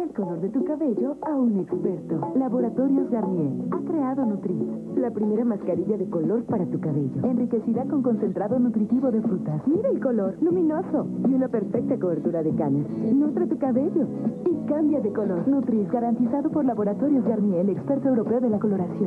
El color de tu cabello a un experto. Laboratorios Garnier ha creado Nutris, la primera mascarilla de color para tu cabello. Enriquecida con concentrado nutritivo de frutas. Mira el color, luminoso y una perfecta cobertura de canas. Nutre tu cabello y cambia de color. Nutris, garantizado por Laboratorios Garnier, el experto europeo de la coloración.